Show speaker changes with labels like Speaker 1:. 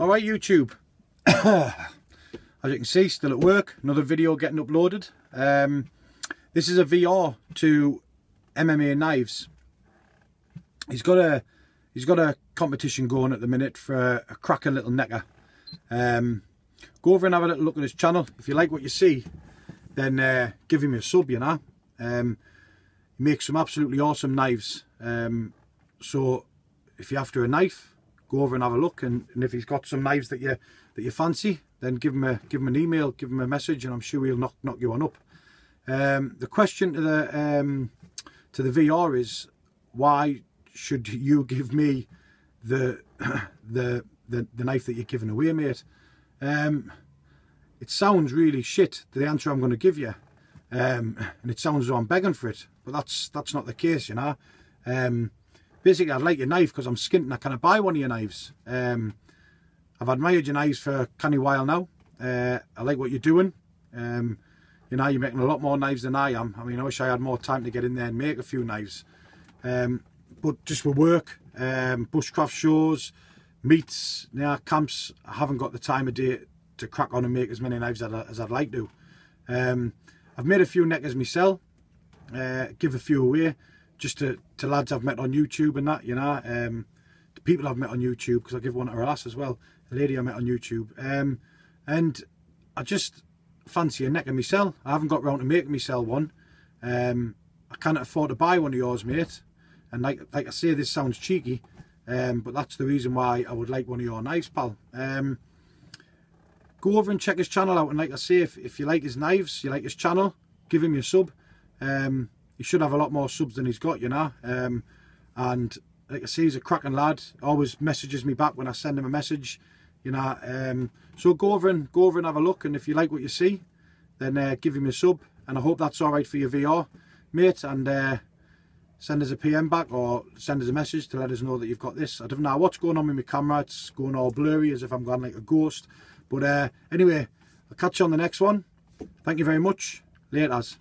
Speaker 1: Alright YouTube, as you can see still at work, another video getting uploaded. Um, this is a VR to MMA knives. He's got a he's got a competition going at the minute for a, a cracking little necker. Um, go over and have a little look at his channel. If you like what you see, then uh, give him a sub, you know. Um, he makes some absolutely awesome knives. Um, so if you're after a knife, go over and have a look and, and if he's got some knives that you that you fancy then give him a give him an email give him a message and i'm sure he'll knock knock you on up. Um, the question to the um, to the vr is why should you give me the the the, the knife that you're giving away mate? Um, it sounds really shit the answer i'm going to give you um, and it sounds as though i'm begging for it but that's that's not the case you know? Um, basically I'd like your knife because I'm skint and I kind of buy one of your knives. Um, I've admired your knives for a canny while now. Uh, I like what you're doing. Um, you know, you're making a lot more knives than I am. I mean, I wish I had more time to get in there and make a few knives. Um, but just for work, um, bushcraft shows, meets, you know, camps, I haven't got the time of day to crack on and make as many knives as, I, as I'd like to. Um, I've made a few neckers myself, uh, give a few away just to, to lads I've met on YouTube and that, you know, um, the people I've met on YouTube, because I give one to her ass as well, a lady I met on YouTube, um, and I just fancy a necker myself. I haven't got round to making myself one. Um, I can't afford to buy one of yours, mate. And like like I say, this sounds cheeky, um, but that's the reason why I would like one of your knives, pal. Um, go over and check his channel out. And like I say, if, if you like his knives, you like his channel, give him your sub. Um, he should have a lot more subs than he's got, you know. Um, and like I say, he's a cracking lad. Always messages me back when I send him a message, you know. Um, so go over and go over and have a look. And if you like what you see, then uh, give him a sub. And I hope that's all right for your VR, mate. And uh, send us a PM back or send us a message to let us know that you've got this. I don't know what's going on with my camera. It's going all blurry as if I'm going like a ghost. But uh, anyway, I'll catch you on the next one. Thank you very much. Laters.